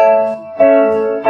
Música